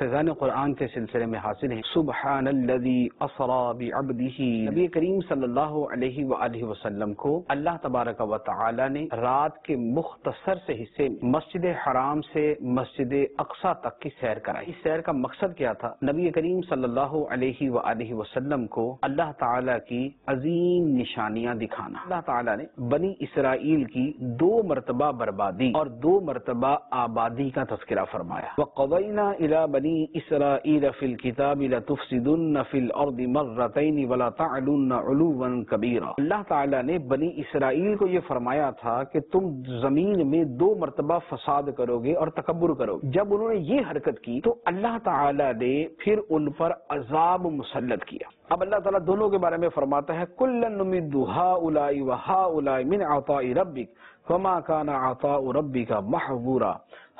فیضان قرآن کے سلسلے میں حاصل ہیں۔ سبحان الذي اسرا بعبده نبی کریم صلی اللہ علیہ وآلہ وسلم کو اللہ تبارک و تعالی نے رات کے مختصر سے حصے میں مسجد حرام سے مسجد اقصا تک کی سیر کرائی۔ اس سیر کا مقصد کیا تھا؟ نبی کریم صلی اللہ علیہ وآلہ وسلم کو اللہ تعالی کی عظیم نشانیاں دکھانا۔ اللہ تعالی نے بنی اسرائیل کی دو مرتبہ بربادی اور دو مرتبہ آبادی کا تذکرہ فرمایا۔ وَقَضَيْنَا إِلَى بَنِي إِسْرَائِيلَ فِي الْكِتَابِ لَتُفْسِدُنَّ فِي الْأَرْضِ مَرَّتَيْنِ وَلَا تَعْلُنَّ عُلُوًا كَبِيرًا۔ اللہ تعالیٰ نے بنی اسرائیل کو یہ فرمایا تھا کہ تم زمین میں دو مرتبہ فساد کرو گے اور تکبر کرو گے جب انہوں نے یہ حرکت کی تو اللہ تعالیٰ نے پھر ان پر عذاب مسلط کیا۔ اب اللہ تعالیٰ دونوں کے بارے میں فرماتا ہے کُلًّا نُمِدُّ هَؤُلَاءِ وَهَؤُلَاءِ مِنْ عَطَاءِ رَبِّكَ فما کانا عطاء ربی کا محبورا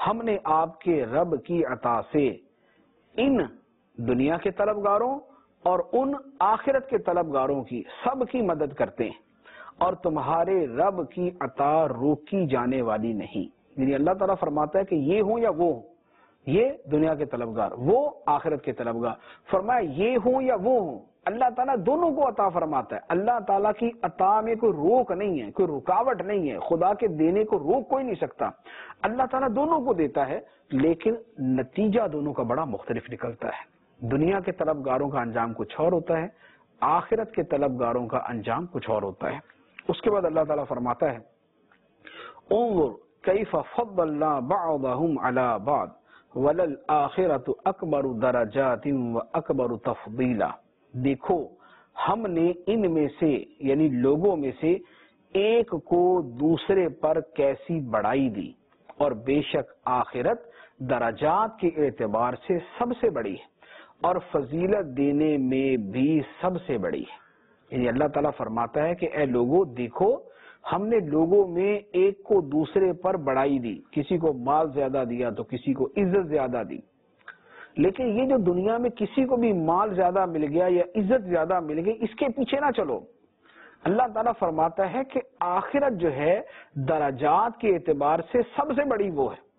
ہم نے آپ کے رب کی عطا سے ان دنیا کے طلبگاروں اور ان آخرت کے طلبگاروں کی سب کی مدد کرتے ہیں اور تمہارے رب کی عطا روکی جانے والی نہیں۔ یعنی اللہ تعالیٰ فرماتا ہے کہ یہ ہوں یا وہ ہوں؟ یہ دنیا کے طلبگار، وہ آخرت کے طلبگار۔ فرمایا، یہ ہوں یا وہ ہوں؟ اللہ تعالیٰ دونوں کو عطا فرماتا ہے۔ اللہ تعالیٰ کی عطا میں کوئی روک نہیں ہے، کوئی رکاوٹ نہیں ہے۔ خدا کے دینے کو روک کوئی نہیں سکتا۔ اللہ تعالیٰ دونوں کو دیتا ہے، لیکن نتیجہ دونوں کا بڑا مختلف نکلتا ہے۔ دنیا کے طلبگاروں کا انجام کچھ اور ہوتا ہے، آخرت کے طلبگاروں کا انجام کچھ اور ہوتا ہے۔ اس کے بعد اللہ تعالیٰ فرماتا ہے، انظر کیف فضلنا بعضهم على بعض، وللآخرة اکبر درجات و اکبر دیکھو، ہم نے ان میں سے یعنی لوگوں میں سے ایک کو دوسرے پر کیسی بڑائی دی؟ اور بے شک آخرت درجات کے اعتبار سے سب سے بڑی ہے، اور فضیلت دینے میں بھی سب سے بڑی ہے۔ یعنی اللہ تعالیٰ فرماتا ہے کہ اے لوگوں دیکھو، ہم نے لوگوں میں ایک کو دوسرے پر بڑائی دی، کسی کو مال زیادہ دیا تو کسی کو عزت زیادہ دی۔ لیکن یہ جو دنیا میں کسی کو بھی مال زیادہ مل گیا یا عزت زیادہ مل گئی، اس کے پیچھے نہ چلو۔ اللہ تعالیٰ فرماتا ہے کہ آخرت جو ہے، درجات کے اعتبار سے سب سے بڑی وہ ہے۔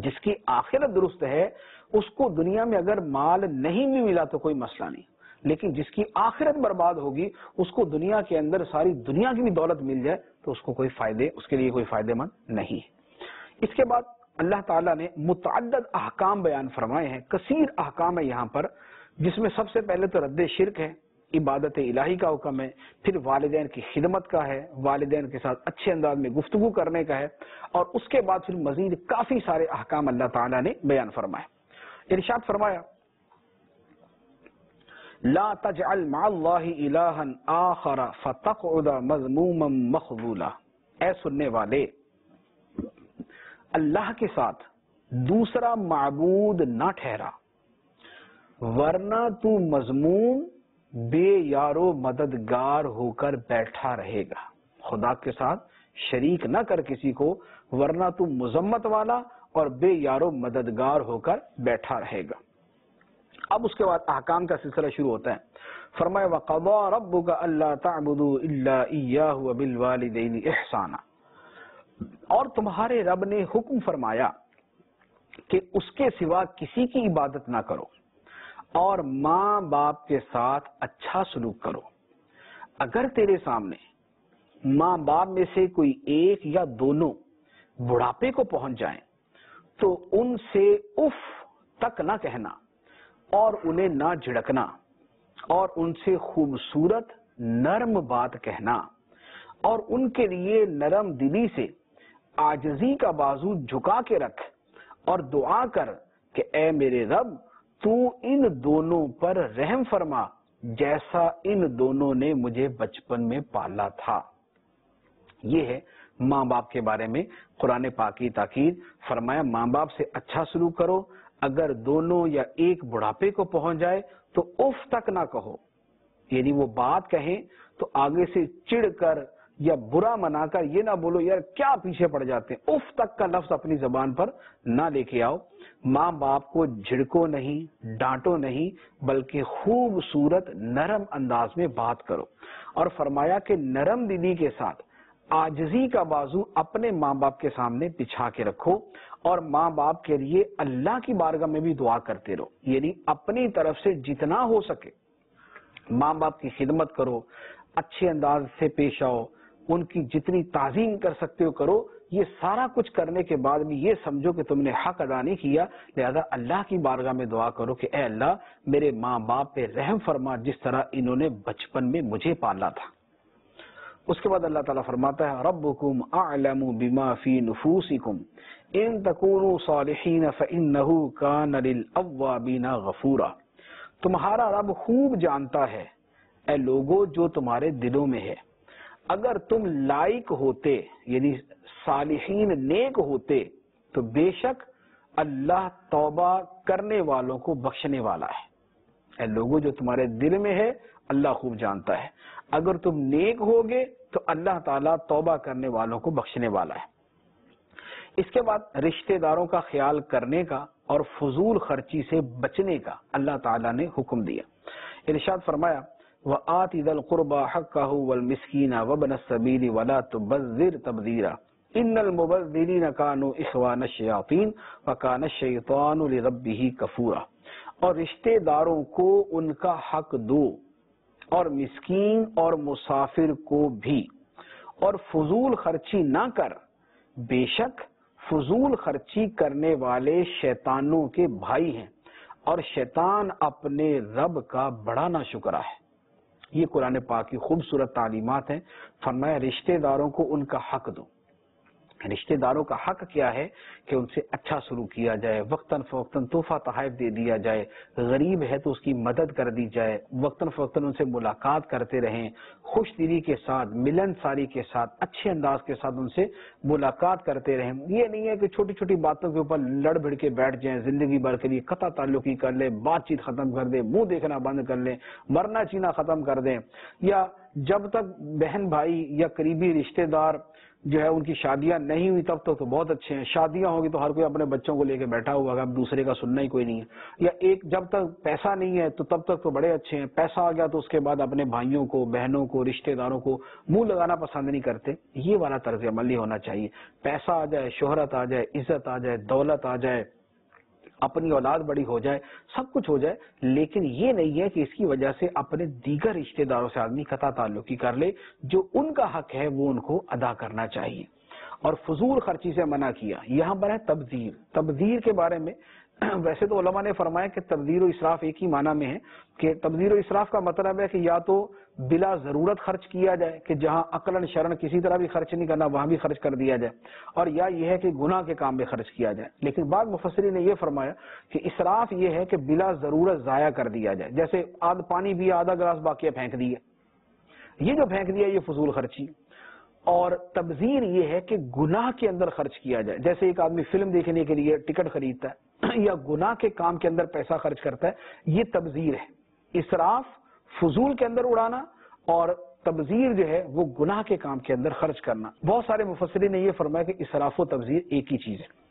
جس کی آخرت درست ہے، اس کو دنیا میں اگر مال نہیں بھی ملا تو کوئی مسئلہ نہیں۔ لیکن جس کی آخرت برباد ہوگی، اس کو دنیا کے اندر ساری دنیا کی بھی دولت مل جائے، تو اس کو کوئی فائدے، اس کے لیے کوئی فائدے مند نہیں ہے۔ اس کے بعد اللہ تعالیٰ نے متعدد احکام بیان فرمائے ہیں، کثیر احکام ہے یہاں پر، جس میں سب سے پہلے تو رد شرک ہے، عبادت الہی کا حکم ہے، پھر والدین کی خدمت کا ہے، والدین کے ساتھ اچھے انداز میں گفتگو کرنے کا ہے، اور اس کے بعد پھر مزید کافی سارے احکام اللہ تعالیٰ نے بیان فرمائے۔ ارشاد فرمایا، لا تجعل مع اللہ الہا آخر فتقعد مذموما مخذولا۔ اے سننے والے اللہ کے ساتھ دوسرا معبود نہ ٹھہرا، ورنہ تو مضمون بے یارو مددگار ہو کر بیٹھا رہے گا۔ خدا کے ساتھ شریک نہ کر کسی کو، ورنہ تو مذمت والا اور بے یارو مددگار ہو کر بیٹھا رہے گا۔ اب اس کے بعد احکام کا سلسلہ شروع ہوتا ہے۔ فرمائے وَقَضَى رَبُّكَ أَلَّا تَعْبُدُوا إِلَّا إِيَّاهُ وَبِالْوَالِدَيْنِ إِحْسَانًا۔ اور تمہارے رب نے حکم فرمایا کہ اس کے سوا کسی کی عبادت نہ کرو اور ماں باپ کے ساتھ اچھا سلوک کرو۔ اگر تیرے سامنے ماں باپ میں سے کوئی ایک یا دونوں بڑھاپے کو پہنچ جائیں، تو ان سے اف تک نہ کہنا اور انہیں نہ جھڑکنا اور ان سے خوبصورت نرم بات کہنا اور ان کے لیے نرم دلی سے آجزی کا بازو جھکا کے رکھ اور دعا کر کہ اے میرے رب، تو ان دونوں پر رحم فرما، جیسا ان دونوں نے مجھے بچپن میں پالا تھا۔ یہ ہے ماں باپ کے بارے میں قرآن پاک کی تاکید۔ فرمایا، ماں باپ سے اچھا سلوک کرو۔ اگر دونوں یا ایک بڑھاپے کو پہنچ جائے تو اف تک نہ کہو۔ یعنی وہ بات کہیں تو آگے سے چڑ کر یا برا منا کر یہ نہ بولو، یار کیا پیچھے پڑ جاتے ہیں؟ اف تک کا لفظ اپنی زبان پر نہ لے کے آؤ۔ ماں باپ کو جھڑکو نہیں، ڈانٹو نہیں، بلکہ خوبصورت نرم انداز میں بات کرو۔ اور فرمایا کہ نرم دلی کے ساتھ آجزی کا بازو اپنے ماں باپ کے سامنے پچھا کے رکھو۔ اور ماں باپ کے لیے اللہ کی بارگاہ میں بھی دعا کرتے رہو۔ یعنی اپنی طرف سے جتنا ہو سکے ماں باپ کی خدمت کرو، اچھے انداز سے پیش آؤ۔ ان کی جتنی تعظیم کر سکتے ہو کرو، یہ سارا کچھ کرنے کے بعد بھی یہ سمجھو کہ تم نے حق ادا نہیں کیا، لہذا اللہ کی بارگاہ میں دعا کرو کہ اے اللہ، میرے ماں باپ پہ رحم فرما، جس طرح انہوں نے بچپن میں مجھے پالا تھا۔ اس کے بعد اللہ تعالیٰ فرماتا ہے، ربکم اعلم بما فی نفوسکم، ان تکونوا صالحین فانہو کان للاوابین غفورا۔ تمہارا رب خوب جانتا ہے، اے لوگو، جو تمہارے دلوں میں ہے۔ اگر تم لائق ہوتے یعنی صالحین نیک ہوتے، تو بے شک اللہ توبہ کرنے والوں کو بخشنے والا ہے۔ اے لوگوں جو تمہارے دل میں ہے، اللہ خوب جانتا ہے۔ اگر تم نیک ہوگے، تو اللہ تعالیٰ توبہ کرنے والوں کو بخشنے والا ہے۔ اس کے بعد رشتہ داروں کا خیال کرنے کا اور فضول خرچی سے بچنے کا اللہ تعالیٰ نے حکم دیا۔ ارشاد فرمایا وآت ذا القربى حقه والمسكين وابن السبيل ولا تبذر تبذيرا ان المبذرين كانوا اخوان الشياطين وكان الشيطان لربه كفورا اور رشتہ داروں کو ان کا حق دو، اور مسکین اور مسافر کو بھی۔ اور فضول خرچی نہ کر، بے شک فضول خرچی کرنے والے شیطانوں کے بھائی ہیں۔ اور شیطان اپنے رب کا بڑا نہ شکرہ ہے۔ یہ قرآن پاک کی خوبصورت تعلیمات ہیں۔ فرمایا، رشتہ داروں کو ان کا حق دو۔ رشتہ داروں کا حق کیا ہے کہ ان سے اچھا شروع کیا جائے، وقتاً فوقتاً تحفہ تحائف دے دیا جائے۔ غریب ہے تو اس کی مدد کر دی جائے۔ وقتاً فوقتاً ان سے ملاقات کرتے رہیں۔ خوش دلی کے ساتھ، ملن ساری کے ساتھ، اچھے انداز کے ساتھ ان سے ملاقات کرتے رہیں۔ یہ نہیں ہے کہ چھوٹی چھوٹی باتوں کے اوپر لڑ بھڑ کے بیٹھ جائیں، زندگی بھر کے لیے قطع تعلقی کر لیں، بات چیت ختم کر دیں، منہ دیکھنا بند کر لیں، مرنا چینا ختم کر دیں۔ یا جب تک بہن بھائی یا قریبی رشتہ دار جو ہے ان کی شادیاں نہیں ہوئی تب تک تو بہت اچھے ہیں۔ شادیاں ہوگی تو ہر کوئی اپنے بچوں کو لے کے بیٹھا ہوا اب دوسرے کا سننا ہی کوئی نہیں ہے۔ یا ایک جب تک پیسہ نہیں ہے تو تب تک تو بڑے اچھے ہیں۔ پیسہ آ گیا تو اس کے بعد اپنے بھائیوں کو، بہنوں کو، رشتہ داروں کو منہ لگانا پسند نہیں کرتے۔ یہ والا طرز عمل ہونا چاہیے۔ پیسہ آ جائے، شہرت آ جائے، عزت آ جائے، دولت آ جائے۔ اپنی اولاد بڑی ہو جائے، سب کچھ ہو جائے، لیکن یہ نہیں ہے کہ اس کی وجہ سے اپنے دیگر رشتہ داروں سے آدمی قطع تعلقی کر لے، جو ان کا حق ہے وہ ان کو ادا کرنا چاہیے۔ اور فضول خرچی سے منع کیا، یہاں پر ہے تبدیر تبدیر کے بارے میں ویسے تو علماء نے فرمایا کہ تبدیر و اسراف ایک ہی معنی میں ہے، کہ تبدیر و اسراف کا مطلب ہے کہ یا تو بلا ضرورت خرچ کیا جائے کہ جہاں عقل شرن کسی طرح بھی خرچ نہیں کرنا، وہاں بھی خرچ کر دیا جائے۔ اور یا یہ ہے کہ گناہ کے کام میں خرچ کیا جائے۔ لیکن بعض مفسری نے یہ فرمایا کہ اسراف یہ ہے کہ بلا ضرورت ضائع کر دیا جائے۔ جیسے آدھ پانی بھی آدھا گلاس باقی پھینک دیا یہ جو پھینک دیا، یہ فضول خرچی۔ اور تبذیر یہ ہے کہ گناہ کے اندر خرچ کیا جائے۔ جیسے ایک آدمی فلم دیکھنے کے لیے ٹکٹ خریدتا ہے یا گناہ کے کام کے اندر پیسہ خرچ کرتا ہے، یہ تبذیر ہے۔ اسراف فضول کے اندر اڑانا اور تبذیر جو ہے وہ گناہ کے کام کے اندر خرچ کرنا۔ بہت سارے مفسرین نے یہ فرمایا کہ اسراف و تبذیر ایک ہی چیز ہے۔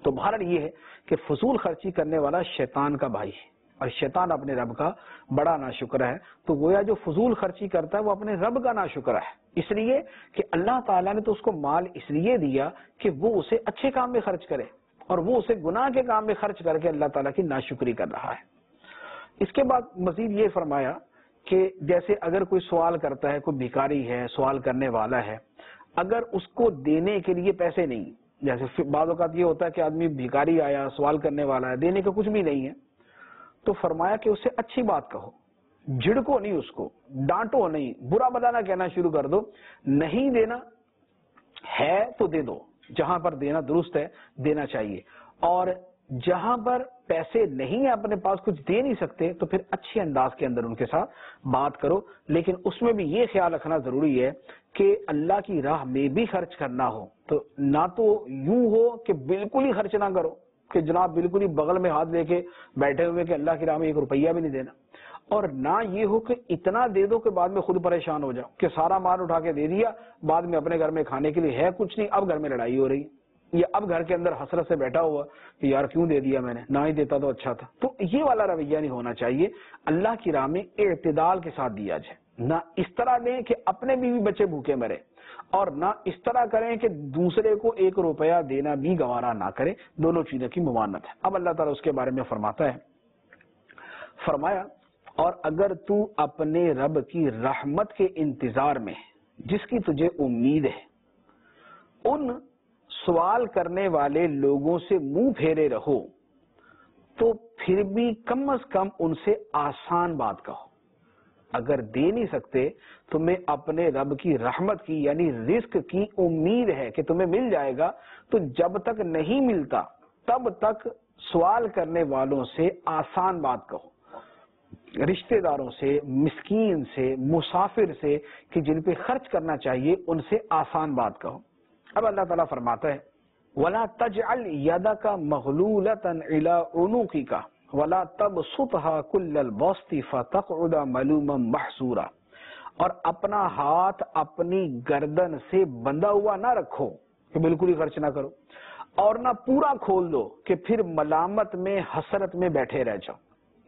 تو بھارت یہ ہے کہ فضول خرچی کرنے والا شیطان کا بھائی ہے اور شیطان اپنے رب کا بڑا ناشکر ہے۔ تو گویا جو فضول خرچی کرتا ہے وہ اپنے رب کا ناشکر ہے۔ اس لیے کہ اللہ تعالیٰ نے تو اس کو مال اس لیے دیا کہ وہ اسے اچھے کام میں خرچ کرے اور وہ اسے گناہ کے کام میں خرچ کر کے اللہ تعالیٰ کی ناشکری کر رہا ہے۔ اس کے بعد مزید یہ فرمایا کہ جیسے اگر کوئی سوال کرتا ہے، کوئی بھکاری ہے، سوال کرنے والا ہے، اگر اس کو دینے کے لیے پیسے نہیں، جیسے بعض اوقات یہ ہوتا ہے کہ آدمی بھکاری آیا، سوال کرنے والا ہے، دینے کا کچھ بھی نہیں ہے، تو فرمایا کہ اسے اچھی بات کہو، جھڑکو نہیں اس کو، ڈانٹو نہیں، برا بدانا کہنا شروع کر دو، نہیں دینا ہے تو دے دو، جہاں پر دینا درست ہے، دینا چاہیے۔ اور جہاں پر پیسے نہیں ہیں اپنے پاس، کچھ دے نہیں سکتے، تو پھر اچھے انداز کے اندر ان کے ساتھ بات کرو۔ لیکن اس میں بھی یہ خیال رکھنا ضروری ہے کہ اللہ کی راہ میں بھی خرچ کرنا ہو۔ تو نہ تو یوں ہو کہ بالکل ہی خرچ نہ کرو کہ جناب بالکل ہی بغل میں ہاتھ لے کے بیٹھے ہوئے کہ اللہ کی راہ میں ایک روپیہ بھی نہیں دینا۔ اور نہ یہ ہو کہ اتنا دے دو کہ بعد میں خود پریشان ہو جاؤ کہ سارا مال اٹھا کے دے دیا، بعد میں اپنے گھر میں کھانے کے لیے ہے کچھ نہیں، اب گھر میں لڑائی ہو رہی ہے۔ یا اب گھر کے اندر حسرت سے بیٹھا ہوا کہ یار کیوں دے دیا میں نے؟ نہ ہی دیتا تو اچھا تھا۔ تو یہ والا رویہ نہیں ہونا چاہیے۔ اللہ کی راہ میں اعتدال کے ساتھ دیا جائے۔ نہ اس طرح دیں کہ اپنے بیوی بچے بھوکے مرے اور نہ اس طرح کریں کہ دوسرے کو ایک روپیہ دینا بھی گوارا نہ کرے۔ دونوں چیزوں کی ممانت ہے۔ اب اللہ تعالیٰ اس کے بارے میں فرماتا ہے۔ فرمایا، اور اگر تو اپنے رب کی رحمت کے انتظار میں جس کی تجھے امید ہے، ان سوال کرنے والے لوگوں سے منہ پھیرے رہو، تو پھر بھی کم از کم ان سے آسان بات کہو۔ اگر دے نہیں سکتے، تمہیں اپنے رب کی رحمت کی یعنی رزق کی امید ہے کہ تمہیں مل جائے گا، تو جب تک نہیں ملتا، تب تک سوال کرنے والوں سے آسان بات کہو۔ رشتہ داروں سے، مسکین سے، مسافر سے، کہ جن پہ خرچ کرنا چاہیے، ان سے آسان بات کہو۔ اب اللہ تعالیٰ فرماتا ہے ولا تجعل يدك مغلولة الى عنقك ولا تبسطها كل البسط فتقعد ملوما محسورا اور اپنا ہاتھ اپنی گردن سے بندھا ہوا نہ رکھو، کہ بالکل ہی خرچ نہ کرو، اور نہ پورا کھول دو، کہ پھر ملامت میں، حسرت میں بیٹھے رہ جاؤ۔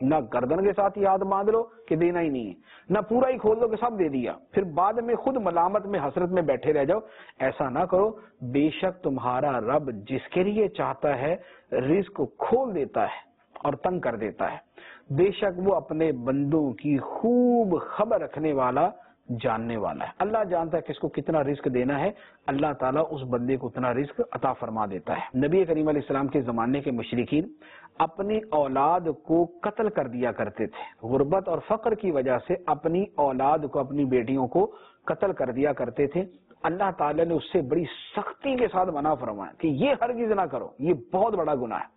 نہ گردن کے ساتھ یاد باندھ لو کہ دینا ہی نہیں ہے، نہ پورا ہی کھول دو کہ سب دے دیا۔ پھر بعد میں خود ملامت میں حسرت میں بیٹھے رہ جاؤ۔ ایسا نہ کرو، بے شک تمہارا رب جس کے لیے چاہتا ہے رزق کو کھول دیتا ہے اور تنگ کر دیتا ہے۔ بے شک وہ اپنے بندوں کی خوب خبر رکھنے والا جاننے والا ہے۔ اللہ جانتا ہے کس کو کتنا رزق دینا ہے۔ اللہ تعالیٰ اس بندے کو اتنا رزق عطا فرما دیتا ہے۔ نبی کریم علیہ السلام کے زمانے کے مشرقین اپنی اولاد کو قتل کر دیا کرتے تھے۔ غربت اور فقر کی وجہ سے اپنی اولاد کو، اپنی بیٹیوں کو قتل کر دیا کرتے تھے۔ اللہ تعالیٰ نے اس سے بڑی سختی کے ساتھ منع فرمایا کہ یہ ہرگز نہ کرو، یہ بہت بڑا گناہ ہے۔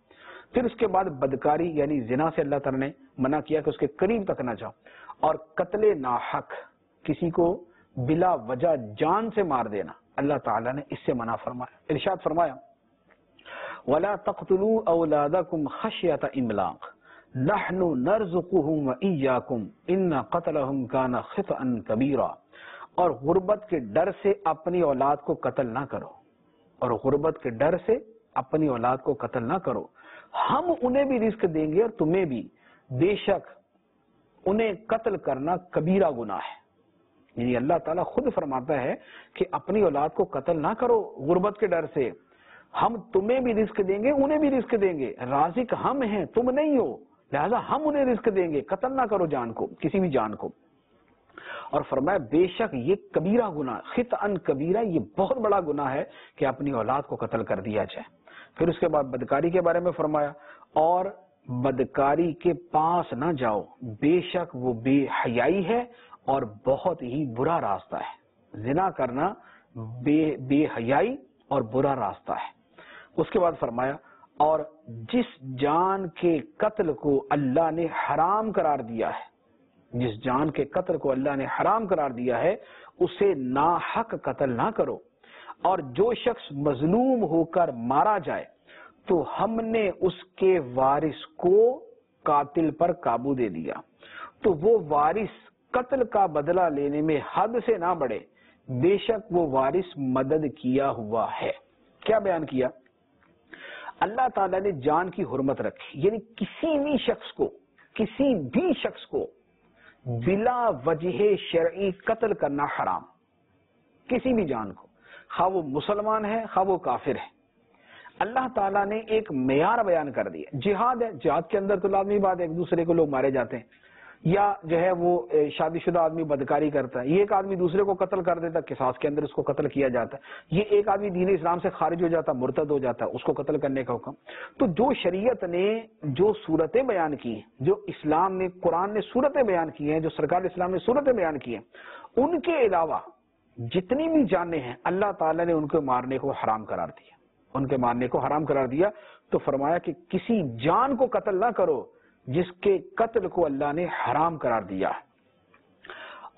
پھر اس کے بعد بدکاری یعنی زنا سے اللہ تعالیٰ نے منع کیا کہ اس کے قریب تک نہ جاؤ۔ اور قتل ناحق کسی کو بلا وجہ جان سے مار دینا۔ اللہ تعالیٰ نے اس سے منع فرمایا۔ ارشاد فرمایا، ولا تقتلوا اولادكم خشيه املاق نحن نرزقهم واياكم ان قتلهم كان خطا كبيرا۔ اور غربت کے ڈر سے اپنی اولاد کو قتل نہ کرو۔ اور غربت کے ڈر سے اپنی اولاد کو قتل نہ کرو۔ ہم انہیں بھی رزق دیں گے اور تمہیں بھی۔ بے شک انہیں قتل کرنا کبیرہ گناہ ہے۔ یعنی اللہ تعالیٰ خود فرماتا ہے کہ اپنی اولاد کو قتل نہ کرو غربت کے ڈر سے۔ ہم تمہیں بھی رزق دیں گے، انہیں بھی رزق دیں گے۔ رازق ہم ہیں، تم نہیں ہو۔ لہذا ہم انہیں رزق دیں گے۔ قتل نہ کرو جان کو، کسی بھی جان کو۔ اور فرمایا، بے شک یہ کبیرہ گناہ خط ان کبیرہ، یہ بہت بڑا گناہ ہے کہ اپنی اولاد کو قتل کر دیا جائے۔ پھر اس کے بعد بدکاری کے بارے میں فرمایا، اور بدکاری کے پاس نہ جاؤ۔ بے شک وہ بے حیائی ہے اور بہت ہی برا راستہ ہے۔ زنا کرنا بے بے حیائی اور برا راستہ ہے۔ اس کے بعد فرمایا، اور جس جان کے قتل کو اللہ نے حرام قرار دیا ہے، جس جان کے قتل کو اللہ نے حرام قرار دیا ہے، اسے ناحق قتل نہ کرو۔ اور جو شخص مظلوم ہو کر مارا جائے، تو ہم نے اس کے وارث کو قاتل پر قابو دے دیا۔ تو وہ وارث قتل کا بدلہ لینے میں حد سے نہ بڑھے۔ بے شک وہ وارث مدد کیا ہوا ہے۔ کیا بیان کیا؟ اللہ تعالیٰ نے جان کی حرمت رکھی یعنی کسی بھی شخص کو، کسی بھی شخص کو بلا وجہ شرعی قتل کرنا حرام۔ کسی بھی جان کو۔ خواہ وہ مسلمان ہے، خواہ وہ کافر ہے۔ اللہ تعالیٰ نے ایک معیار بیان کر دیا۔ جہاد ہے، جہاد کے اندر تو لازمی بات ہے، ایک دوسرے کو لوگ مارے جاتے ہیں۔ یا جو ہے وہ شادی شدہ آدمی بدکاری کرتا ہے، یہ ایک آدمی دوسرے کو قتل کر دیتا ہے کے اندر اس کو قتل کیا جاتا ہے، یہ ایک آدمی دین اسلام سے خارج ہو جاتا ہے، مرتد ہو جاتا ہے، اس کو قتل کرنے کا حکم۔ تو جو شریعت نے جو صورتیں بیان کی ہیں، جو اسلام نے، قرآن نے صورتیں بیان کی ہیں، جو سرکار اسلام نے صورتیں بیان کی ہیں، ان کے علاوہ جتنی بھی جانیں ہیں، اللہ تعالیٰ نے ان کو مارنے کو حرام قرار دیا۔ ان کے مارنے کو حرام قرار دیا تو فرمایا کہ کسی جان کو قتل نہ کرو جس کے قتل کو اللہ نے حرام قرار دیا۔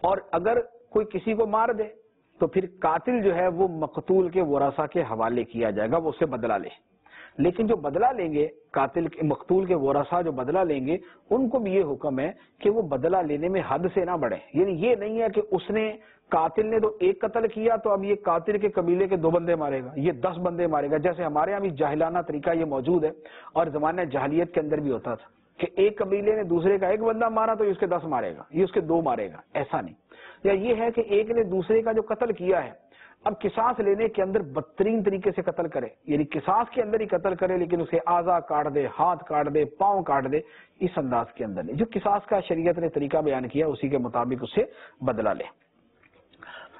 اور اگر کوئی کسی کو مار دے، تو پھر قاتل جو ہے وہ مقتول کے ورثہ کے حوالے کیا جائے گا، وہ اسے بدلہ لے۔ لیکن جو بدلہ لیں گے، قاتل کے، مقتول کے ورثہ جو بدلہ لیں گے، ان کو بھی یہ حکم ہے کہ وہ بدلہ لینے میں حد سے نہ بڑھے یعنی یہ نہیں ہے کہ اس نے، قاتل نے تو ایک قتل کیا تو اب یہ قاتل کے قبیلے کے دو بندے مارے گا، یہ دس بندے مارے گا۔ جیسے ہمارے یہاں بھی جاہلانہ طریقہ یہ موجود ہے اور زمانہ جاہلیت کے اندر بھی ہوتا تھا۔ کہ ایک قبیلے نے دوسرے کا ایک بندہ مارا تو اس کے دس مارے گا، یہ اس کے دو مارے گا، ایسا نہیں۔ یا یہ ہے کہ ایک نے دوسرے کا جو قتل کیا ہے، اب قصاص لینے کے اندر بدترین طریقے سے قتل کرے یعنی قصاص کے اندر ہی قتل کرے لیکن اسے آزا کاٹ دے، ہاتھ کاٹ دے، پاؤں کاٹ دے، اس انداز کے اندر جو قصاص کا شریعت نے طریقہ بیان کیا، اسی کے مطابق اسے بدلا لے۔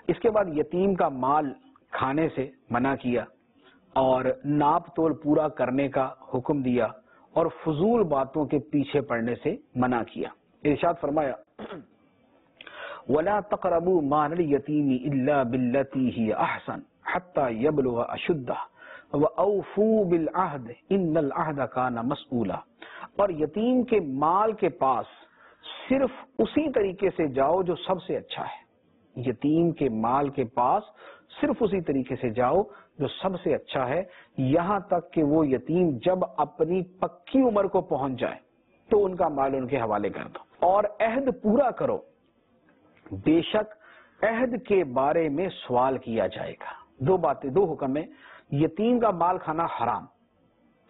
اس کے بعد یتیم کا مال کھانے سے منع کیا اور ناپ تول پورا کرنے کا حکم دیا۔ اور فضول باتوں کے پیچھے پڑنے سے منع کیا۔ ارشاد فرمایا، ولا تقربوا مال اليتيم الا بالتي هي احسن حتى يبلغ اشده واوفوا بالعهد ان العهد كان مسؤولا اور یتیم کے مال کے پاس صرف اسی طریقے سے جاؤ جو سب سے اچھا ہے۔ یتیم کے مال کے پاس صرف اسی طریقے سے جاؤ جو سب سے اچھا ہے، یہاں تک کہ وہ یتیم جب اپنی پکی عمر کو پہنچ جائے تو ان کا مال ان کے حوالے کر دو۔ اور عہد پورا کرو۔ بے شک عہد کے بارے میں سوال کیا جائے گا۔ دو باتیں، دو حکم یتیم کا مال کھانا حرام۔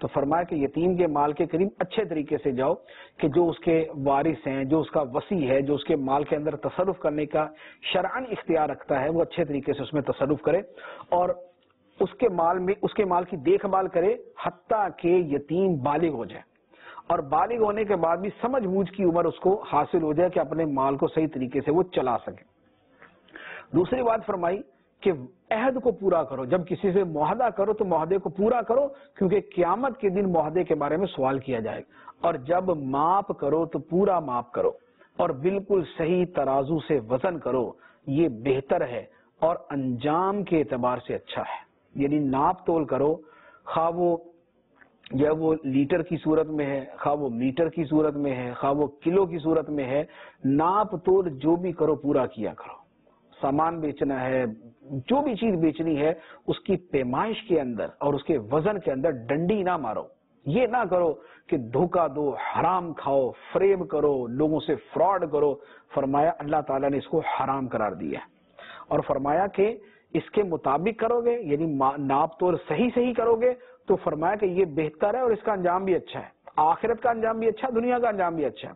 تو فرمایا کہ یتیم کے مال کے قریب اچھے طریقے سے جاؤ کہ جو اس کے وارث ہیں، جو اس کا وسیع ہے، جو اس کے مال کے اندر تصرف کرنے کا شرعن اختیار رکھتا ہے، وہ اچھے طریقے سے اس میں تصرف کرے اور اس کے مال میں، اس کے مال کی دیکھ بھال کرے حتیٰ کہ یتیم بالغ ہو جائے اور بالغ ہونے کے بعد بھی سمجھ بوجھ کی عمر اس کو حاصل ہو جائے کہ اپنے مال کو صحیح طریقے سے وہ چلا سکے۔ دوسری بات فرمائی کہ عہد کو پورا کرو۔ جب کسی سے معاہدہ کرو تو معاہدے کو پورا کرو، کیونکہ قیامت کے دن معاہدے کے بارے میں سوال کیا جائے گا۔ اور جب ماپ کرو تو پورا ماپ کرو اور بالکل صحیح ترازو سے وزن کرو۔ یہ بہتر ہے اور انجام کے اعتبار سے اچھا ہے۔ یعنی ناپ تول کرو۔ خواہ وہ یا وہ لیٹر کی صورت میں ہے، خواہ وہ میٹر کی صورت میں ہے، خواہ وہ کلو کی صورت میں ہے، ناپ تول جو بھی کرو پورا کیا کرو۔ سامان بیچنا ہے، جو بھی چیز بیچنی ہے، اس کی پیمائش کے اندر اور اس کے وزن کے اندر ڈنڈی نہ مارو۔ یہ نہ کرو کہ دھوکہ دو، حرام کھاؤ، فریب کرو، لوگوں سے فراڈ کرو۔ فرمایا اللہ تعالیٰ نے اس کو حرام قرار دیا اور فرمایا کہ اس کے مطابق کرو گے یعنی ناپ توڑ صحیح صحیح کرو گے تو فرمایا کہ یہ بہتر ہے اور اس کا انجام بھی اچھا ہے۔ آخرت کا انجام بھی اچھا ہے دنیا کا انجام بھی اچھا ہے۔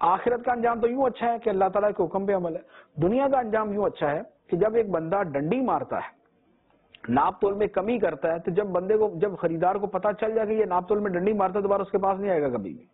آخرت کا انجام تو یوں اچھا ہے کہ اللہ تعالیٰ کے حکم پہ عمل ہے۔ دنیا کا انجام یوں اچھا ہے کہ جب ایک بندہ ڈنڈی مارتا ہے، ناپ تول میں کمی کرتا ہے، تو جب بندے کو، جب خریدار کو پتا چل جائے کہ یہ ناپ تول میں ڈنڈی مارتا ہے دوبارہ اس کے پاس نہیں آئے گا کبھی بھی۔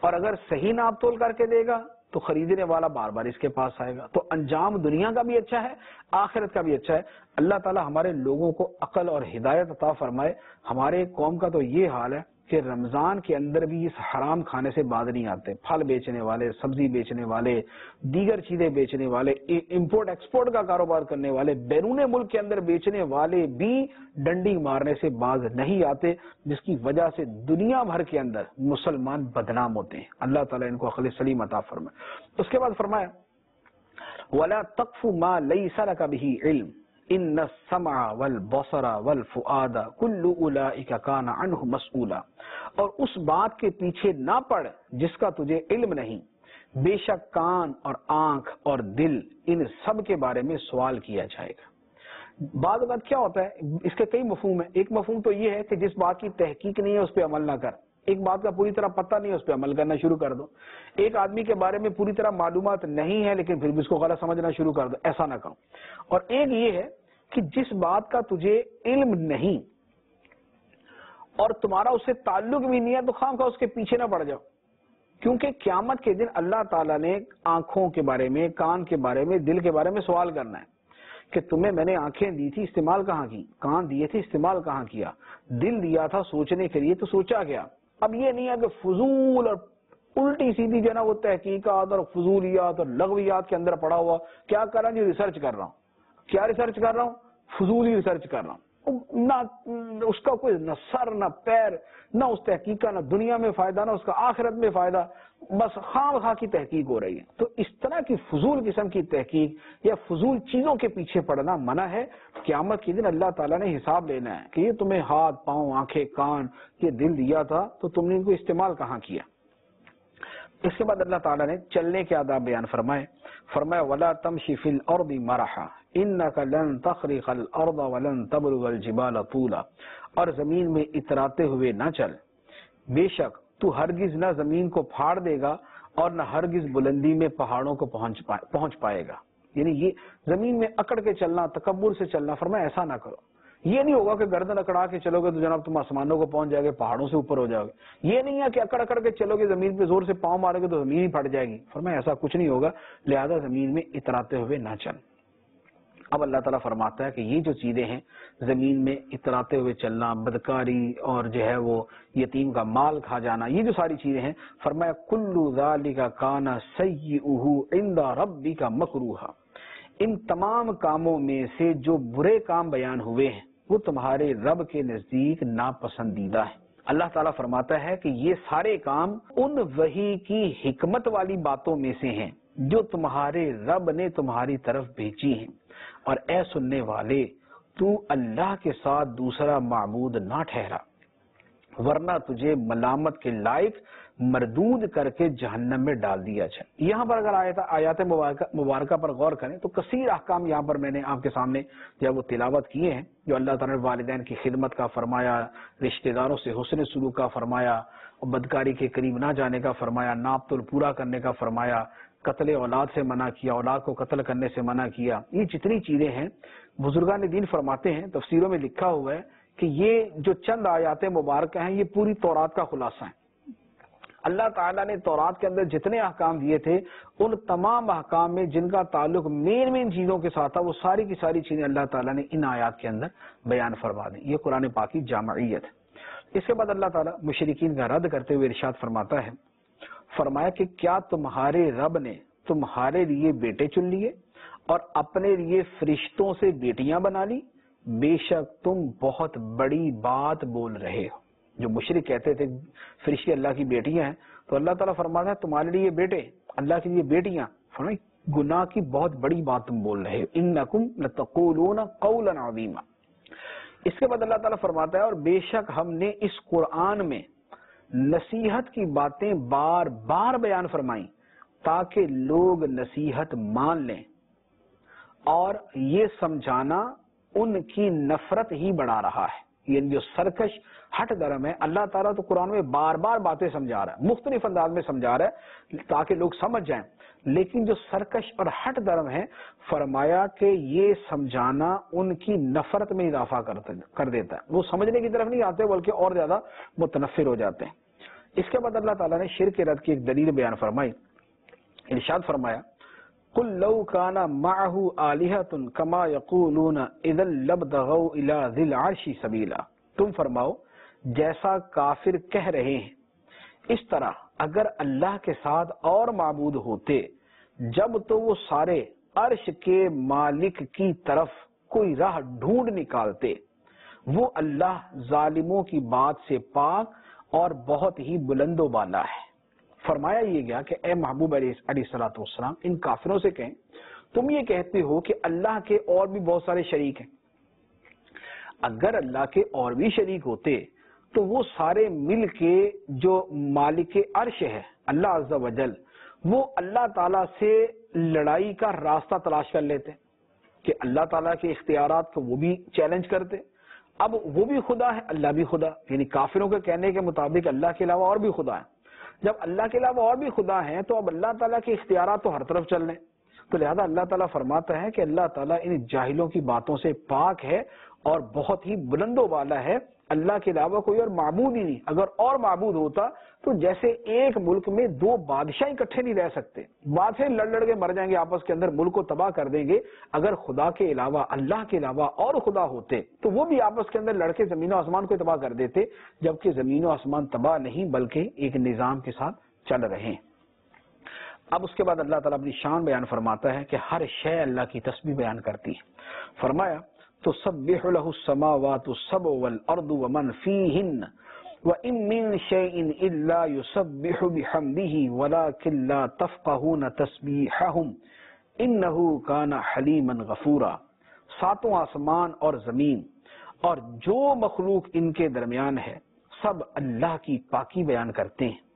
اور اگر صحیح ناپ تول کر کے دے گا، تو خریدنے والا بار بار اس کے پاس آئے گا۔ تو انجام دنیا کا بھی اچھا ہے، آخرت کا بھی اچھا ہے۔ اللہ تعالی ہمارے لوگوں کو عقل اور ہدایت عطا فرمائے۔ ہمارے قوم کا تو یہ حال ہے کہ رمضان کے اندر بھی اس حرام کھانے سے بعد نہیں آتے۔ پھل بیچنے والے، سبزی بیچنے والے، دیگر چیزیں بیچنے والے امپورٹ ایکسپورٹ کا کاروبار کرنے والے، بیرون ملک کے اندر بیچنے والے بھی ڈنڈی مارنے سے باز نہیں آتے، جس کی وجہ سے دنیا بھر کے اندر مسلمان بدنام ہوتے ہیں۔ اللہ تعالیٰ ان کو عقل سلیم عطا فرمائے۔ اس کے بعد فرمایا، وَلَا تَقْفُ مَا لَيْسَ لَكَ بِهِ عِلْمٍ۔ ان السمع والبصر والفؤاد كل اولئک کان عنه مسئولا۔ اور اس بات کے پیچھے نہ پڑ جس کا تجھے علم نہیں۔ بے شک کان اور آنکھ اور دل ان سب کے بارے میں سوال کیا جائے گا۔ بعض اوقات کیا ہوتا ہے، اس کے کئی مفہوم ہیں۔ ایک مفہوم تو یہ ہے کہ جس بات کی تحقیق نہیں ہے، اس پہ عمل نہ کر۔ ایک بات کا پوری طرح پتہ نہیں ہے، اس پہ عمل کرنا شروع کر دو۔ ایک آدمی کے بارے میں پوری طرح معلومات نہیں ہے، لیکن پھر بھی اس کو غلط سمجھنا شروع کر دو۔ ایسا نہ کرو۔ اور ایک یہ ہے کہ جس بات کا تجھے علم نہیں اور تمہارا اس سے تعلق بھی نہیں ہے تو خام کا اس کے پیچھے نہ پڑ جاؤ۔ کیونکہ قیامت کے دن اللہ تعالیٰ نے آنکھوں کے بارے میں، کان کے بارے میں، دل کے بارے میں سوال کرنا ہے کہ تمہیں میں نے آنکھیں دی تھی، استعمال کہاں کی؟ کان دیے تھے، استعمال کہاں کیا؟ دل دیا تھا سوچنے کے لیے تو سوچا گیا اب یہ نہیں ہے کہ فضول اور الٹی سیدھی جو ہے نا وہ تحقیقات اور فضولیات اور لغویات کے اندر پڑا ہوا، کیا جی؟ کر رہا ہوں جی؟ ریسرچ کر رہا ہوں۔ کیا ریسرچ کر رہا ہوں؟ فضولی ریسرچ کر رہا ہوں۔ نہ اس کا کوئی نہ سر، نہ پیر، نہ اس تحقیق کا، نہ دنیا میں فائدہ، نہ اس کا آخرت میں فائدہ، بس خام خواہ کی تحقیق ہو رہی ہے۔ تو اس طرح کی فضول قسم کی تحقیق یا فضول چیزوں کے پیچھے پڑنا منع ہے۔ قیامت کے دن اللہ تعالیٰ نے حساب لینا ہے کہ یہ تمہیں ہاتھ، پاؤں، آنکھیں، کان، یہ دل دیا تھا تو تم نے ان کو استعمال کہاں کیا؟ اس کے بعد اللہ تعالیٰ نے چلنے کے آداب بیان فرمائے۔ فرمایا، ولا تمشی فی الارض مرحا۔ انکا لن تخرق الارض ولن تبلغ الجبال طولا۔ اور زمین میں اتراتے ہوئے نہ چل۔ بے شک تو ہرگز نہ زمین کو پھاڑ دے گا اور نہ ہرگز بلندی میں پہاڑوں کو پہنچ پائے گا۔ یعنی یہ زمین میں اکڑ کے چلنا، تکبر سے چلنا فرمایا ایسا نہ کرو۔ یہ نہیں ہوگا کہ گردن اکڑا کے چلو گے تو جناب تم آسمانوں کو پہنچ جائے گے، پہاڑوں سے اوپر ہو جاؤ گے۔ یہ نہیں ہے کہ اکڑ اکڑ کے چلو گے زمین پہ زور سے پاؤں مارو گے تو زمین ہی پھٹ جائے گی۔ فرمایا ایسا کچھ نہیں ہوگا، لہذا زمین میں اتراتے ہوئے نہ چل۔ اب اللہ تعالیٰ فرماتا ہے کہ یہ جو چیزیں ہیں، زمین میں اتراتے ہوئے چلنا، بدکاری اور جو ہے وہ یتیم کا مال کھا جانا، یہ جو ساری چیزیں ہیں، فرمایا کلو ذالک کانا عند ربی کا مکروہ ان تمام کاموں میں سے جو برے کام بیان ہوئے ہیں، وہ تمہارے رب کے نزدیک ناپسندیدہ ہے اللہ تعالیٰ فرماتا ہے کہ یہ سارے کام ان وہی کی حکمت والی باتوں میں سے ہیں جو تمہارے رب نے تمہاری طرف بھیجی ہیں۔ اور اے سننے والے، تو اللہ کے ساتھ دوسرا معبود نہ ٹھہرا، ورنہ تجھے ملامت کے لائق مردود کر کے جہنم میں ڈال دیا جائے۔ یہاں پر اگر آیات مبارکہ پر غور کریں، تو کثیر احکام یہاں پر میں نے آپ کے سامنے جب وہ تلاوت کیے ہیں، جو اللہ تعالیٰ نے والدین کی خدمت کا فرمایا، رشتہ داروں سے حسن سلوک کا فرمایا بدکاری کے قریب نہ جانے کا فرمایا، ناپ تل پورا کرنے کا فرمایا قتل اولاد سے منع کیا، اولاد کو قتل کرنے سے منع کیا، یہ جتنی چیزیں ہیں، بزرگان دین فرماتے ہیں، تفسیروں میں لکھا ہوا ہے کہ یہ جو چند آیات مبارکہ ہیں، یہ پوری تورات کا خلاصہ ہے اللہ تعالیٰ نے تورات کے اندر جتنے احکام دیے تھے، ان تمام احکام میں جن کا تعلق مین مین چیزوں کے ساتھ تھا، وہ ساری کی ساری چیزیں اللہ تعالیٰ نے ان آیات کے اندر بیان فرما دی۔ یہ قرآن پاکی جامعیت۔ ہے اس کے بعد اللہ تعالیٰ مشرقین کا رد کرتے ہوئے ارشاد فرماتا ہے فرمایا کہ کیا تمہارے رب نے تمہارے لیے بیٹے چن لیے اور اپنے لیے فرشتوں سے بیٹیاں بنا لی؟ بے شک تم بہت بڑی بات بول رہے ہو۔ جو مشرق کہتے تھے، فرشتے اللہ کی بیٹیاں ہیں، تو اللہ تعالیٰ فرماتا ہے، تمہارے لیے بیٹے، اللہ کے لیے بیٹیاں۔ فرمائی، گناہ کی بہت بڑی بات تم بول رہے ہو۔ انکم لتقولون قولا عظیما۔ اس کے بعد اللہ تعالیٰ فرماتا ہے، اور بے شک ہم نے اس قرآن میں نصیحت کی باتیں بار بار بیان فرمائی تاکہ لوگ نصیحت مان لیں اور یہ سمجھانا ان کی نفرت ہی بڑھا رہا ہے۔ یعنی جو سرکش ہٹ درم ہے اللہ تعالیٰ تو قرآن میں بار بار باتیں سمجھا رہا ہے، مختلف انداز میں سمجھا رہا ہے تاکہ لوگ سمجھ جائیں۔ لیکن جو سرکش اور ہٹ درم ہے فرمایا کہ یہ سمجھانا ان کی نفرت میں اضافہ کر دیتا ہے۔ وہ سمجھنے کی طرف نہیں آتے، بلکہ اور زیادہ متنفر ہو جاتے ہیں۔ اس کے بعد اللہ تعالیٰ نے شر کے رد کی ایک دلیل بیان فرمائی، ارشاد فرمایا کل لو کانا ماہو علیحت کما یقولون اذن لبدغو الى ذل عرشی سبیلا۔ تم فرماؤ، جیسا کافر کہہ رہے ہیں، اس طرح اگر اللہ کے ساتھ اور معبود ہوتے، جب تو وہ سارے عرش کے مالک کی طرف کوئی راہ ڈھونڈ نکالتے۔ وہ اللہ ظالموں کی بات سے پاک اور بہت ہی بلند و بالا ہے۔ فرمایا یہ گیا کہ اے محبوب علیہ سلاۃ والسلام، ان کافروں سے کہیں، تم یہ کہتے ہو کہ اللہ کے اور بھی بہت سارے شریک ہیں۔ اگر اللہ کے اور بھی شریک ہوتے، تو وہ سارے مل کے جو مالک عرش ہے، اللہ عز و جل، وہ اللہ تعالی سے لڑائی کا راستہ تلاش کر لیتے۔ کہ اللہ تعالیٰ کے اختیارات کو وہ بھی چیلنج کرتے۔ اب وہ بھی خدا ہے، اللہ بھی خدا یعنی کافروں کے کہنے کے مطابق اللہ کے علاوہ اور بھی خدا ہے۔ جب اللہ کے علاوہ اور بھی خدا ہیں تو اب اللہ تعالیٰ کے اختیارات تو ہر طرف چل رہے ہیں۔ تو لہذا اللہ تعالیٰ فرماتا ہے کہ اللہ تعالیٰ ان جاہلوں کی باتوں سے پاک ہے۔ اور بہت ہی بلند و بالا ہے۔ اللہ کے علاوہ کوئی اور معبود ہی نہیں۔ اگر اور معبود ہوتا تو جیسے ایک ملک میں دو بادشاہ اکٹھے نہیں رہ سکتے۔ بادشاہ لڑ لڑ کے مر جائیں گے، آپس کے اندر ملک کو تباہ کر دیں گے۔ اگر خدا کے علاوہ، اللہ کے علاوہ اور خدا ہوتے تو وہ بھی آپس کے اندر لڑ کے زمین و آسمان کو تباہ کر دیتے، جبکہ زمین و آسمان تباہ نہیں، بلکہ ایک نظام کے ساتھ چل رہے ہیں۔ اب اس کے بعد اللہ تعالیٰ اپنی شان بیان فرماتا ہے کہ ہر شے اللہ کی تسبیح بیان کرتی ہے۔ فرمایا تو سب السماوات السبع والارض ومن فیہن وَإِن مِّن شَيْءٍ إِلَّا يُسَبِّحُ بِحَمْدِهِ، وَلَكِن لَّا تَفْقَهُونَ تَسْبِيحَهُمْ، إِنَّهُ كَانَ حَلِيمًا غَفُورًا. ساتوں آسمان اور زمین اور جو مخلوق ان کے درمیان ہے، سب اللہ کی پاکی بیان کرتے ہیں۔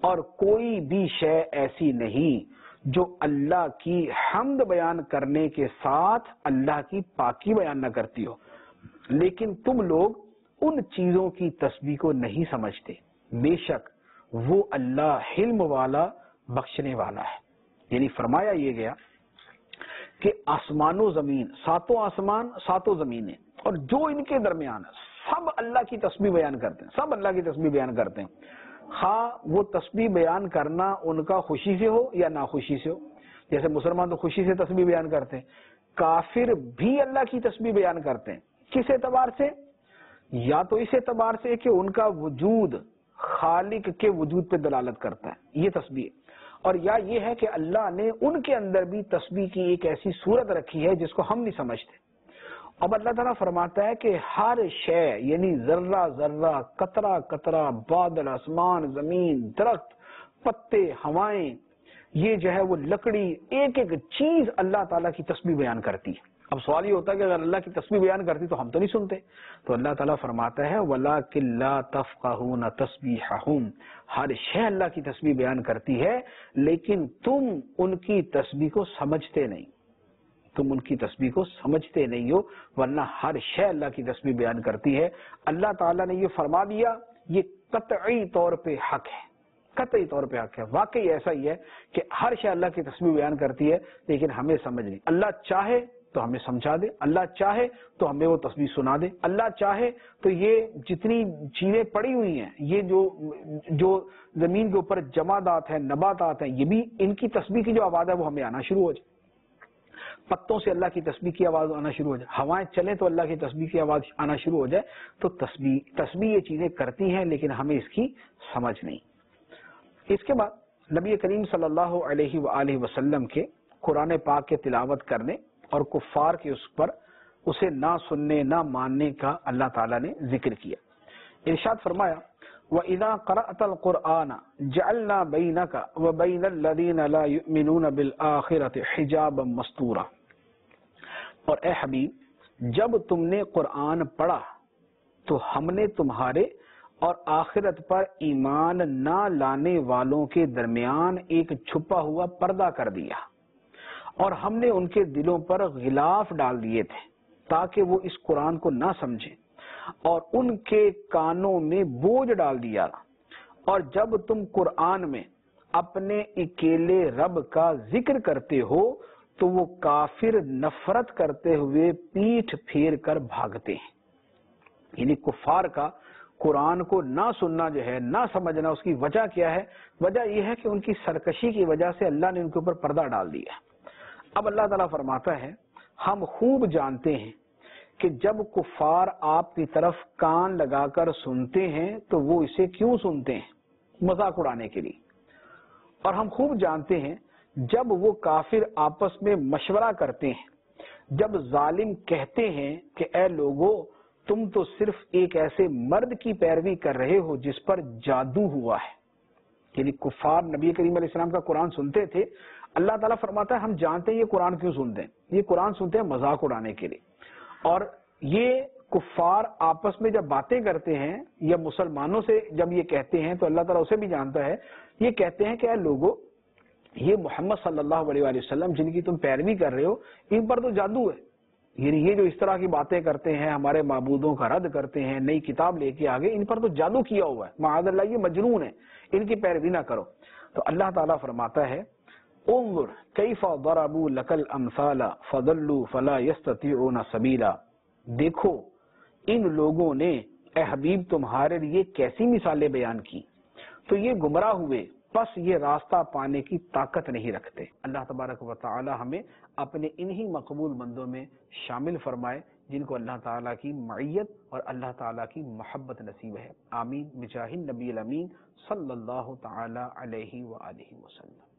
اور کوئی بھی شے ایسی نہیں جو اللہ کی حمد بیان کرنے کے ساتھ اللہ کی پاکی بیان نہ کرتی ہو۔ لیکن تم لوگ ان چیزوں کی تسبیح کو نہیں سمجھتے۔ بے شک وہ اللہ حلم والا بخشنے والا ہے۔ یعنی فرمایا یہ گیا کہ آسمان و زمین، ساتوں آسمان، ساتوں زمینیں۔ اور جو ان کے درمیان سب اللہ کی تسبیح بیان کرتے ہیں، سب اللہ کی تسبیح بیان کرتے ہیں۔ خواہ وہ تسبیح بیان کرنا ان کا خوشی سے ہو یا ناخوشی سے ہو۔ جیسے مسلمان تو خوشی سے تسبیح بیان کرتے ہیں۔ کافر بھی اللہ کی تسبیح بیان کرتے ہیں۔ کس اعتبار سے؟ یا تو اس اعتبار سے کہ ان کا وجود خالق کے وجود پہ دلالت کرتا ہے۔ یہ تسبیح۔ اور یا یہ ہے کہ اللہ نے ان کے اندر بھی تسبیح کی ایک ایسی صورت رکھی ہے جس کو ہم نہیں سمجھتے۔ اب اللہ تعالیٰ فرماتا ہے کہ ہر شے یعنی ذرہ ذرہ، قطرہ قطرہ، بادل، آسمان، زمین، درخت، پتے، ہوائیں، یہ جو ہے وہ لکڑی، ایک ایک چیز اللہ تعالیٰ کی تسبیح بیان کرتی ہے۔ اب سوال یہ ہوتا ہے کہ اگر اللہ کی تسبیح بیان کرتی تو ہم تو نہیں سنتے۔ تو اللہ تعالیٰ فرماتا ہے ولا کلّا تفقاہون تسبیحہم ہر شے اللہ کی تسبیح بیان کرتی ہے، لیکن تم ان کی تسبیح کو سمجھتے نہیں۔ تم ان کی تسبیح کو سمجھتے نہیں ہو، ورنہ ہر شے اللہ کی تسبیح بیان کرتی ہے۔ اللہ تعالیٰ نے یہ فرما دیا، یہ قطعی طور پہ حق ہے۔ قطعی طور پہ حق ہے۔ واقعی ایسا ہی ہے کہ ہر شے اللہ کی تسبیح بیان کرتی ہے، لیکن ہمیں سمجھ نہیں۔ اللہ چاہے تو ہمیں سمجھا دے، اللہ چاہے تو ہمیں وہ تصویر سنا دے۔ اللہ چاہے تو یہ جتنی چیزیں پڑی ہوئی ہیں، یہ جو جو زمین کے اوپر جمادات ہیں نباتات ہیں، یہ بھی ان کی تسبیح کی جو آواز ہے، وہ ہمیں آنا شروع ہو جائے۔ پتوں سے اللہ کی تسبیح کی آواز آنا شروع ہو جائے۔ ہوائیں چلیں تو اللہ کی تسبیح کی آواز آنا شروع ہو جائے۔ تو تسبیح تسبیح یہ چیزیں کرتی ہیں لیکن ہمیں اس کی سمجھ نہیں۔ اس کے بعد نبی کریم صلی اللہ علیہ وآلہ وسلم کے قرآن پاک کے تلاوت کرنے اور کفار کے اس پر اسے نہ سننے، نہ ماننے کا اللہ تعالیٰ نے ذکر کیا۔ ارشاد فرمایا، وَإِذَا قَرَأْتَ الْقُرْآنَ جَعَلْنَا بَيْنَكَ وَبَيْنَ الَّذِينَ لَا يُؤْمِنُونَ بِالْآخِرَةِ حِجَابًا مَسْتُورًا اور اے حبیب، جب تم نے قرآن پڑھا تو ہم نے تمہارے اور آخرت پر ایمان نہ لانے والوں کے درمیان ایک چھپا ہوا پردہ کر دیا اور ہم نے ان کے دلوں پر غلاف ڈال دیے تھے تاکہ وہ اس قرآن کو نہ سمجھیں اور ان کے کانوں میں بوجھ ڈال دیا۔ اور جب تم قرآن میں اپنے اکیلے رب کا ذکر کرتے ہو تو وہ کافر نفرت کرتے ہوئے پیٹھ پھیر کر بھاگتے ہیں۔ یعنی کفار کا قرآن کو نہ سننا جو ہے، نہ سمجھنا، اس کی وجہ کیا ہے؟ وجہ یہ ہے کہ ان کی سرکشی کی وجہ سے اللہ نے ان کے اوپر پردہ ڈال دیا۔ اب اللہ تعالیٰ فرماتا ہے، ہم خوب جانتے ہیں کہ جب کفار آپ کی طرف کان لگا کر سنتے ہیں، تو وہ اسے کیوں سنتے ہیں؟ مذاق اڑانے کے لیے۔ اور ہم خوب جانتے ہیں جب وہ کافر آپس میں مشورہ کرتے ہیں، جب ظالم کہتے ہیں کہ اے لوگو، تم تو صرف ایک ایسے مرد کی پیروی کر رہے ہو جس پر جادو ہوا ہے۔ یعنی کفار نبی کریم علیہ السلام کا قرآن سنتے تھے، اللہ تعالیٰ فرماتا ہے، ہم جانتے ہیں یہ قرآن کیوں سنتے ہیں؟ یہ قرآن سنتے ہیں مذاق اڑانے کے لیے۔ اور یہ کفار آپس میں جب باتیں کرتے ہیں، یا مسلمانوں سے جب یہ کہتے ہیں، تو اللہ تعالیٰ اسے بھی جانتا ہے، یہ کہتے ہیں کہ اے لوگو یہ محمد صلی اللہ علیہ وسلم جن کی تم پیروی کر رہے ہو، ان پر تو جادو ہے۔ یعنی یہ جو اس طرح کی باتیں کرتے ہیں، ہمارے معبودوں کا رد کرتے ہیں، نئی کتاب لے کے آگے، ان پر تو جادو کیا ہوا ہے۔ معاذ اللہ، یہ مجنون ہے۔ ان کی پیروی نہ کرو۔ تو اللہ تعالیٰ فرماتا ہے، انظر کیف ضربوا لك الامثال فضلوا فلا يستطيعون سبیلا۔ دیکھو، ان لوگوں نے، اے حبیب، تمہارے لیے کیسی مثالیں بیان کی۔ تو یہ گمراہ ہوئے۔ بس یہ راستہ پانے کی طاقت نہیں رکھتے۔ اللہ تبارک و تعالی ہمیں اپنے انہی مقبول بندوں میں شامل فرمائے، جن کو اللہ تعالیٰ کی معیت اور اللہ تعالیٰ کی محبت نصیب ہے۔ آمین۔ مجاہد نبی الامین صلی اللہ تعالی علیہ وآلہ وسلم۔